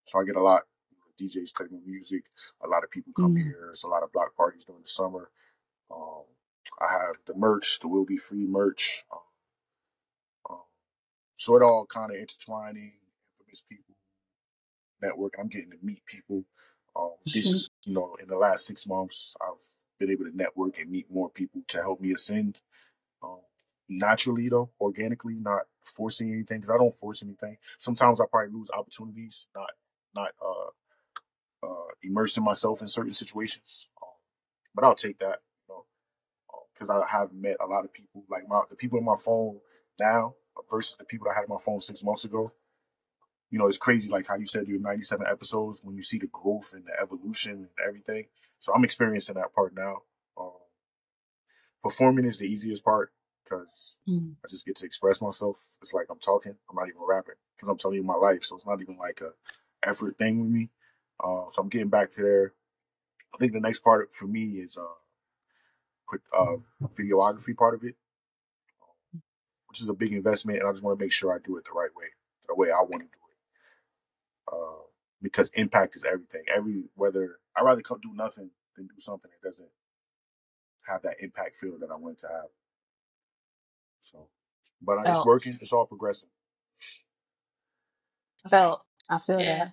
so I get a lot of DJs playing music. A lot of people come Mm. here. It's a lot of block parties during the summer. Um, I have the merch, the WillbFree merch. Um, um, so it all kind of intertwining, infamous people, network. I'm getting to meet people. Um, this, you know, in the last six months, I've been able to network and meet more people to help me ascend. Um, naturally, though, organically, not forcing anything, because I don't force anything. Sometimes I probably lose opportunities, not not uh, uh, immersing myself in certain situations. Um, but I'll take that, you know, because I have met a lot of people, like my the people in my phone now versus the people I had in my phone six months ago you know, it's crazy, like how you said your 97 episodes, when you see the growth and the evolution and everything. So I'm experiencing that part now. Um, performing is the easiest part because Mm. I just get to express myself. It's like I'm talking, I'm not even rapping because I'm telling you my life. So it's not even like a effort thing with me. Uh, so I'm getting back to there. I think the next part for me is uh, put uh, videography part of it which is a big investment, and I just want to make sure I do it the right way, the way I want to do it. Uh, because impact is everything. Every whether I rather come do nothing than do something that doesn't have that impact feel that I want to have. So, but it's working. It's all progressing. I felt. I feel Yeah. that.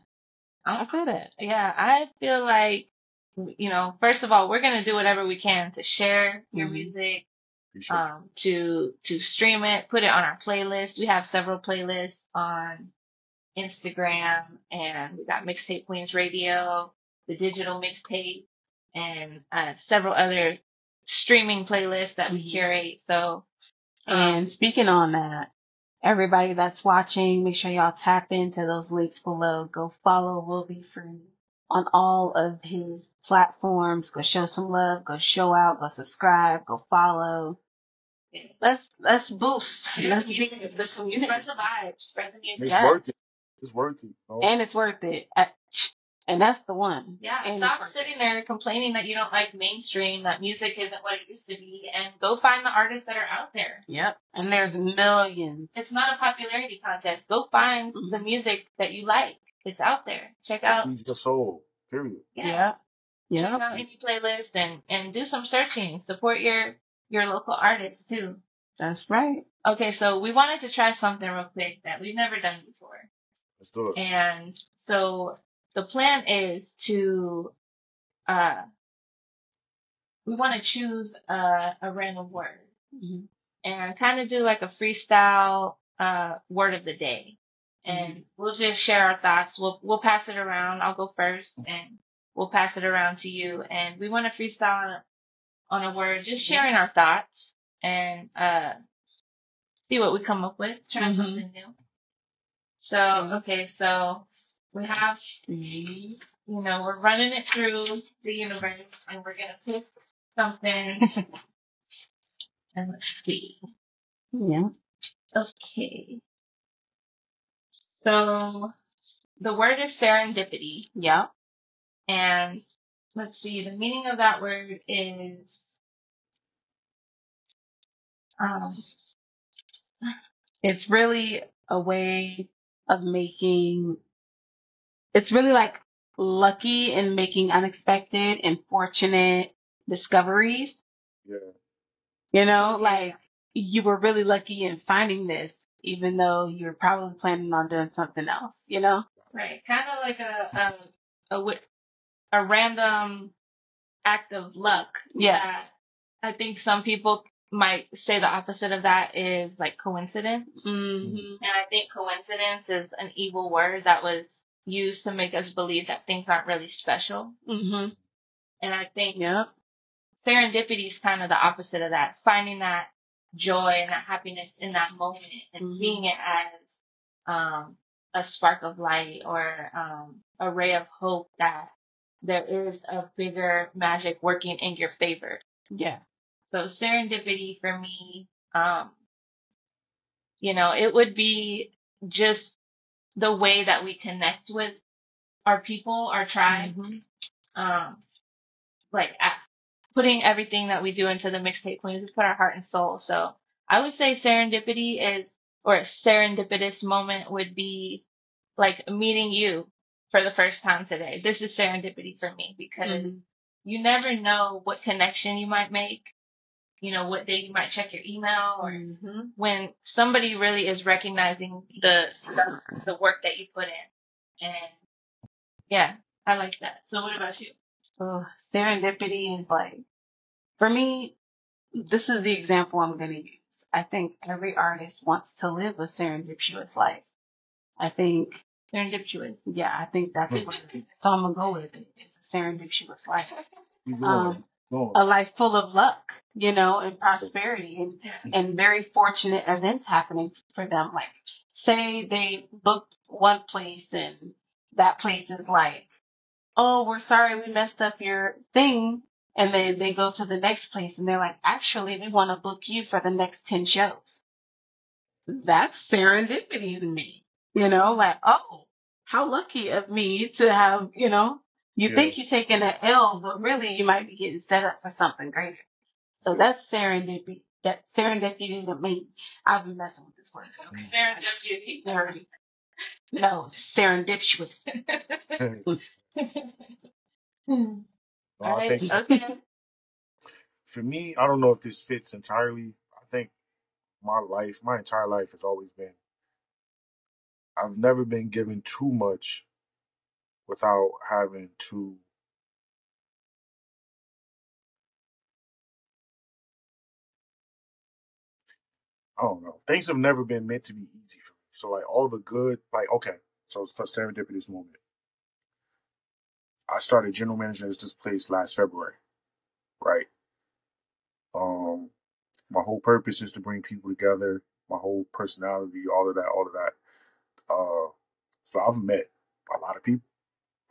I feel that. Yeah, I feel like, you know, first of all, we're gonna do whatever we can to share your Mhm. music, Appreciate you. um, to to stream it, put it on our playlist. We have several playlists on Instagram, and we got Mixtape Queens Radio, the digital mixtape, and uh, several other streaming playlists that we Mhm. curate. So, um, And speaking on that, everybody that's watching, make sure y'all tap into those links below. Go follow WillbFree on all of his platforms. Go show some love. Go show out. Go subscribe. Go follow. Let's let's boost. Let's be the community. Spread the vibe. Spread the music. It's yes. Worth it. It's worth it. you? And it's worth it. And that's the one. Yeah, And stop it's worth sitting there complaining that you don't like mainstream, that music isn't what it used to be, and go find the artists that are out there. Yep. And there's millions. It's not a popularity contest. Go find Mhm. the music that you like. It's out there. Check That out, feeds your soul. Period. yeah, Yep. check Yep. out any playlist and and do some searching. Support your your local artists too. That's right. Okay, so we wanted to try something real quick that we've never done before. Let's do it. And so the plan is to, uh, we want to choose a, a random word Mhm. and kind of do like a freestyle, uh, word of the day. And we'll just share our thoughts. We'll, we'll pass it around. I'll go first and we'll pass it around to you. And we want to freestyle on a, on a word, just sharing our thoughts and, uh, see what we come up with. Try Mhm. something new. So, okay, so we have Mhm. you know, we're running it through the universe and we're gonna pick something and let's see. Yeah. Okay. So the word is serendipity Yep. and let's see, the meaning of that word is um It's really a way of making, it's really like lucky in making unexpected and fortunate discoveries. Yeah. You know, like you were really lucky in finding this, even though you're probably planning on doing something else, you know? right, kind of like a um, a a, a random act of luck. Yeah. that I think some people might say the opposite of that is like coincidence. Mm-hmm. And I think coincidence is an evil word that was used to make us believe that things aren't really special. Mm-hmm. And I think Yep. serendipity is kind of the opposite of that. Finding that joy and that happiness in that moment and Mhm. seeing it as um, a spark of light or um, a ray of hope that there is a bigger magic working in your favor. Yeah. So serendipity for me, um, you know, it would be just the way that we connect with our people, our tribe, Mhm. um, like putting everything that we do into the mixtape queens, we put our heart and soul. So I would say serendipity is, or a serendipitous moment would be like meeting you for the first time today. This is serendipity for me because Mhm. you never know what connection you might make. You know, what day you might check your email or Mhm. when somebody really is recognizing the, the the work that you put in. And yeah, I like that. So what about you? Oh, serendipity is like, for me, this is the example I'm going to use. I think every artist wants to live a serendipitous life. I think, Serendipitous. yeah, I think that's what it is. So I'm going to go with it. It's a serendipitous life. Keep going. Um, Going. a oh. life full of luck, you know, and prosperity and, and very fortunate events happening for them. Like, say they booked one place and that place is like, oh, we're sorry we messed up your thing. And then they go to the next place and they're like, actually, we want to book you for the next 10 shows. That's serendipity to me, you know, like, oh, how lucky of me to have, you know, you Yeah. think you're taking an L, but really you might be getting set up for something greater. So Yeah. that's serendipity. that serendipity that made I've been messing with this word. Okay. Serendipity. Serendipity. No, serendipitous. No, All I right. think Okay. for me, I don't know if this fits entirely. I think my life, my entire life has always been, I've never been given too much without having to, I don't know. Things have never been meant to be easy for me. So like all the good, like, okay, so, so serendipitous moment. I started general manager at this place last February, right? Um, my whole purpose is to bring people together. My whole personality, all of that, all of that. Uh, so I've met a lot of people.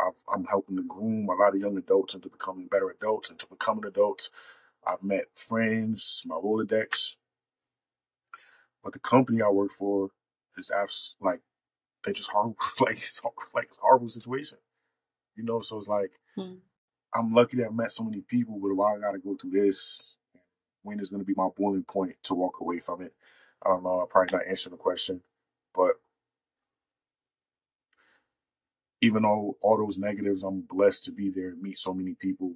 I've, I'm helping to groom a lot of young adults into becoming better adults, into becoming adults. I've met friends, my Rolodex. But the company I work for is abs- like they just horrible. like it's like it's a horrible situation, you know. So it's like Hmm. I'm lucky that I met so many people, but why I got to go through this? When is going to be my boiling point to walk away from it? I don't know. I'm probably not answering the question, but even though all those negatives, I'm blessed to be there and meet so many people,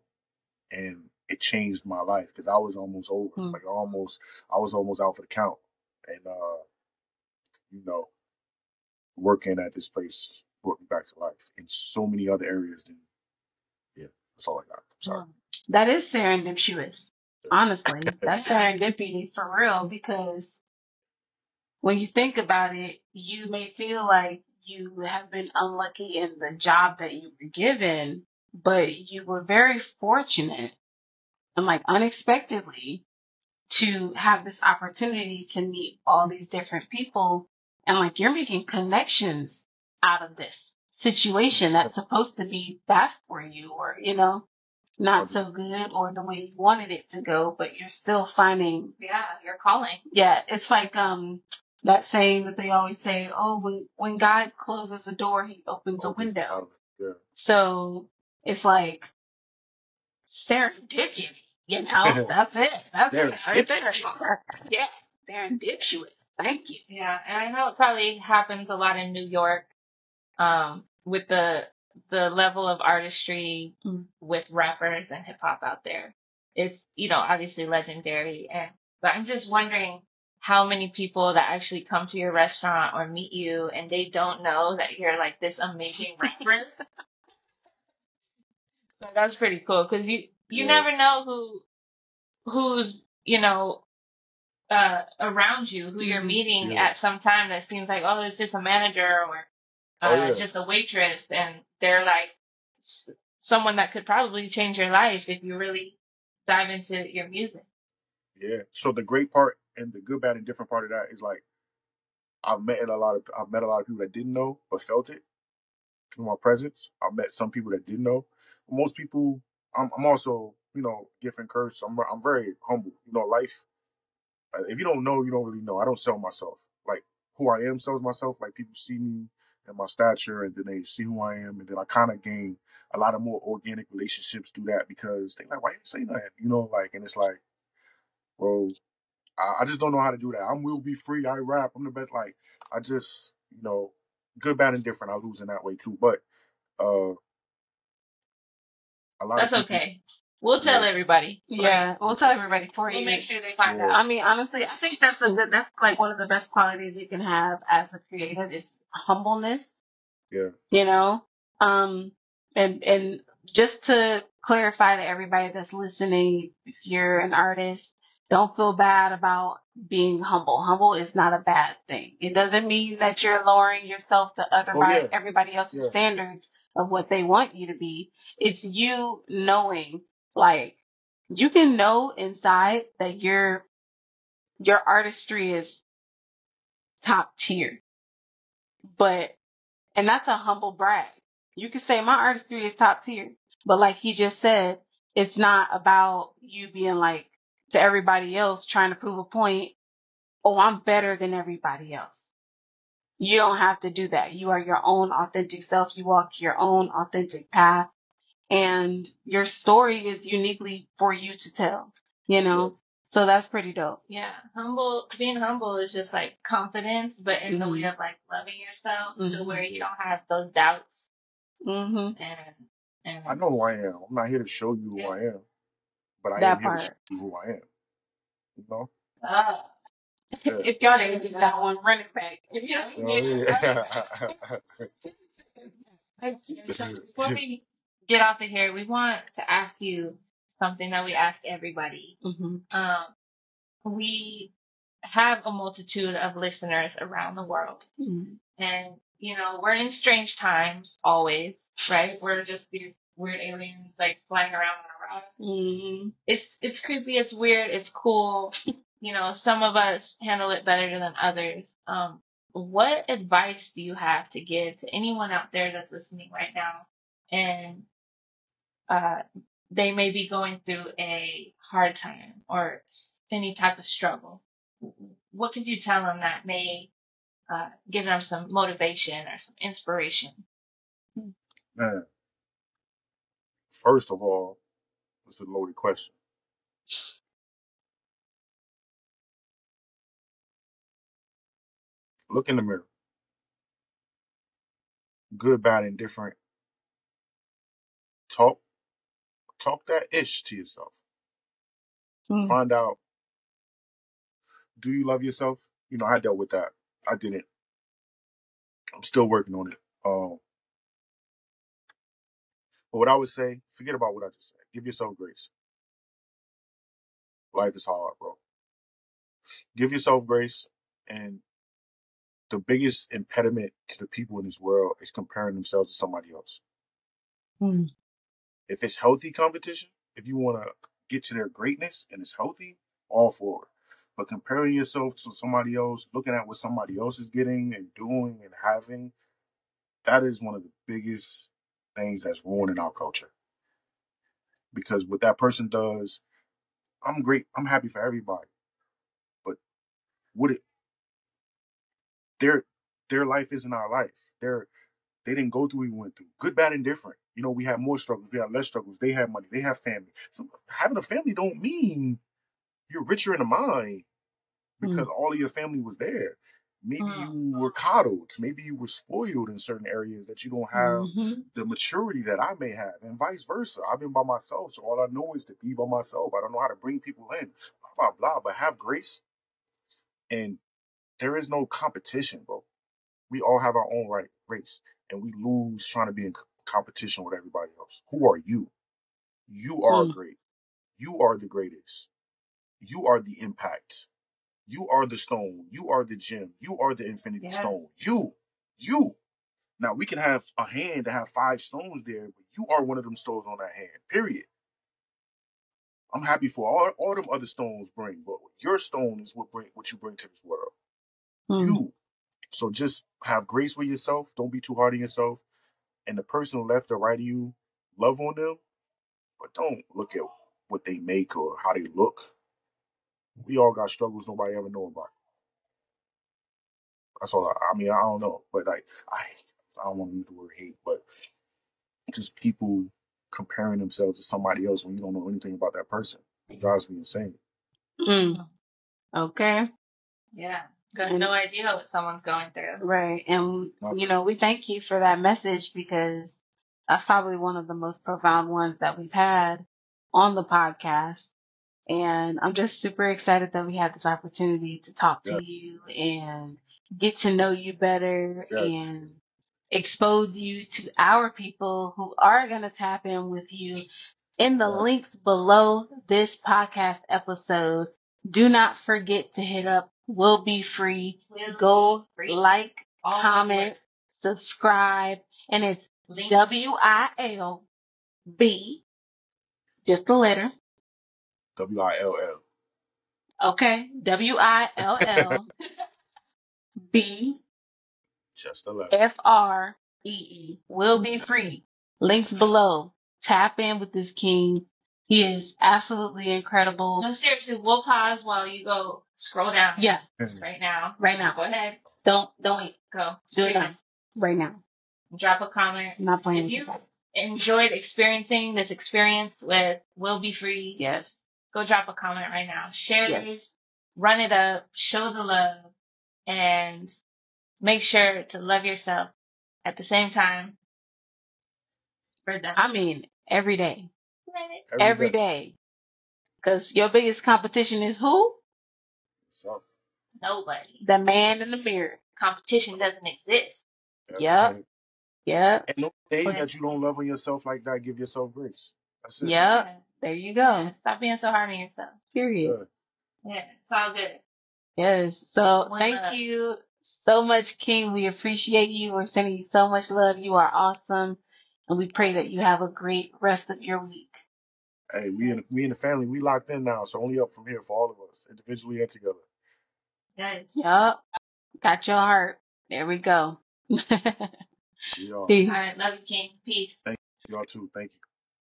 and it changed my life because I was almost over. Hmm. Like almost, I was almost out for the count, and uh, you know, working at this place brought me back to life in so many other areas. Than yeah, that's all I got. I'm sorry. That is serendipitous. Honestly, that's serendipity for real because when you think about it, you may feel like you have been unlucky in the job that you were given, but you were very fortunate and like unexpectedly to have this opportunity to meet all these different people and like you're making connections out of this situation that's supposed to be bad for you or, you know, not so good or the way you wanted it to go, but you're still finding Yeah, you're calling. yeah, it's like um that saying that they always say, oh, when when God closes a door, He opens a Opens window. out. Yeah. So it's like serendipity, you know. That's it. That's it right there. Yes, serendipitous. Thank you. Yeah, and I know it probably happens a lot in New York, um, with the the level of artistry Mm. with rappers and hip hop out there. It's you know obviously legendary, and but I'm just wondering how many people that actually come to your restaurant or meet you and they don't know that you're like this amazing rapper. so that's pretty cool because you you Yeah. never know who who's you know uh around you who you're Mhm. meeting Yeah. at some time that seems like oh it's just a manager or uh, Oh, yeah. just a waitress and they're like someone that could probably change your life if you really dive into your music Yeah. So the great part and the good, bad, and different part of that is like I've met a lot of I've met a lot of people that didn't know but felt it in my presence. I've met some people that didn't know. Most people, I'm, I'm also you know gift and curse. I'm I'm very humble. You know, life. uh, If you don't know, you don't really know. I don't sell myself. Like who I am sells myself. Like people see me and my stature, and then they see who I am, and then I kind of gain a lot of more organic relationships through that because they like, why you say that? You know, like, and it's like, well, I, I just don't know how to do that. I'm WillbFree. I rap. I'm the best. Like I just, you know, good, bad, and different. I lose in that way too. But uh, a lot that's of people, okay we'll tell Yeah. everybody Yeah, we'll tell everybody for we'll you. make sure they find Yeah. out I mean, honestly, I think that's a good, that's like one of the best qualities you can have as a creative is humbleness, Yeah. you know? Um, and, and just to clarify to everybody that's listening, if you're an artist, don't feel bad about being humble. Humble is not a bad thing. It doesn't mean that you're lowering yourself to other Oh, yeah. everybody else's Yeah. standards of what they want you to be. It's you knowing, like, you can know inside that your your artistry is top tier. But and that's a humble brag. You can say my artistry is top tier. But like he just said, it's not about you being like to everybody else trying to prove a point, oh I'm better than everybody else. You don't have to do that. You are your own authentic self. You walk your own authentic path and your story is uniquely for you to tell, you know? So that's pretty dope. Yeah, humble. Being humble is just like confidence, but in the way Mhm. of like loving yourself to Mhm. where you don't have those doubts Mm-hmm. and and I know who I am. I'm not here to show you who Yeah. I am, but I That am here to part. show you who I am. You know? uh, Yeah. If y'all didn't get that one, run it back. If you Oh, don't get yeah. so before we get off of here, we want to ask you something that we ask everybody. hmm Um, we have a multitude of listeners around the world. And, you know, we're in strange times always, right? We're just these weird aliens like flying around on a rod. hmm It's, it's creepy. It's weird. It's cool. You know, some of us handle it better than others. Um, what advice do you have to give to anyone out there that's listening right now? And, uh, they may be going through a hard time or any type of struggle. What could you tell them that may uh, give them some motivation or some inspiration? Man, first of all, it's a loaded question. Look in the mirror. Good, bad, and different. Talk, talk that ish to yourself. Mm. Find out, do you love yourself? You know, I dealt with that. I didn't. I'm still working on it. Um, but what I would say, forget about what I just said. Give yourself grace. Life is hard, bro. Give yourself grace. And the biggest impediment to the people in this world is comparing themselves to somebody else. Mm. If it's healthy competition, if you want to get to their greatness and it's healthy, all for it. But comparing yourself to somebody else, looking at what somebody else is getting and doing and having, that is one of the biggest things that's ruining our culture. Because what that person does, I'm great. I'm happy for everybody. But what it their their life isn't our life. They're they didn't go through what we went through. Good, bad, and different. You know, we had more struggles, we had less struggles. They had money, they have family. So having a family don't mean you're richer in the mind hmm. because all of your family was there. Maybe Mm. you were coddled. Maybe you were spoiled in certain areas that you don't have Mhm. the maturity that I may have, and vice versa. I've been by myself, so all I know is to be by myself. I don't know how to bring people in, blah blah blah. But have grace, and there is no competition, bro. We all have our own right race, and we lose trying to be in competition with everybody else. Who are you? You are Mm. great. You are the greatest. You are the impact. You are the stone. You are the gem. You are the infinity Yes. stone. You, you. Now we can have a hand that have five stones there, but you are one of them stones on that hand. Period. I'm happy for all all them other stones bring, but your stone is what bring what you bring to this world. Mm. You. So just have grace with yourself. Don't be too hard on yourself. And the person left or right of you, love on them, but don't look at what they make or how they look. We all got struggles nobody ever know about. That's all. I, I mean, I don't know, but like I, I don't want to use the word hate, but just people comparing themselves to somebody else when you don't know anything about that person. It drives me insane. Mm. Okay. Yeah. Got And- no idea what someone's going through. Right. And, Nothing. you know, we thank you for that message because that's probably one of the most profound ones that we've had on the podcast. And I'm just super excited that we had this opportunity to talk Yeah. to you and get to know you better Yes. and expose you to our people who are going to tap in with you in the Yeah. links below this podcast episode. Do not forget to hit up WillbFree. Will Go Be Free. like, All one comment, subscribe, and it's word. W I L B, just the letter. W I L L. Okay, W I L L B Just a letter. F R E E. WillbFree. Links below. Tap in with this king. He is absolutely incredible. No, seriously, we'll pause while you go scroll down Yeah, right now. right now. Go ahead. Don't don't wait. Go. Do it now. Right now. Drop a comment. I'm not playing If with you you guys. enjoyed experiencing this experience with WillbFree, Yes. Go drop a comment right now. Share Yes. this, run it up, show the love, and make sure to love yourself at the same time. For them. I mean, every day. Every Every day. day. Because your biggest competition is who? Self. Nobody. The man in the mirror. Competition doesn't exist. Yeah. And- Yep. And those days that you don't love on yourself like that, give yourself grace. That's it. Yep. Yeah. There you Yeah. go. Stop being so hard on yourself. Period. Yeah. Yeah. It's all good. Yes. So One thank love. you so much, King. We appreciate you. We're sending you so much love. You are awesome. And we pray that you have a great rest of your week. Hey, we in we in the family, we locked in now, so only up from here for all of us, individually and together. Yes. Yup. Got your heart. There we go. We are. Peace. All right. Love you, King. Peace. Thank you. Y'all too. Thank you.